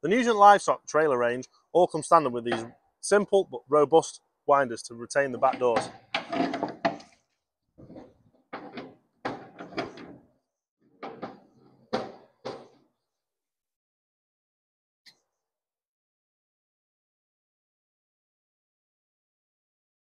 The Nugent Livestock trailer range all come standard with these simple but robust winders to retain the back doors.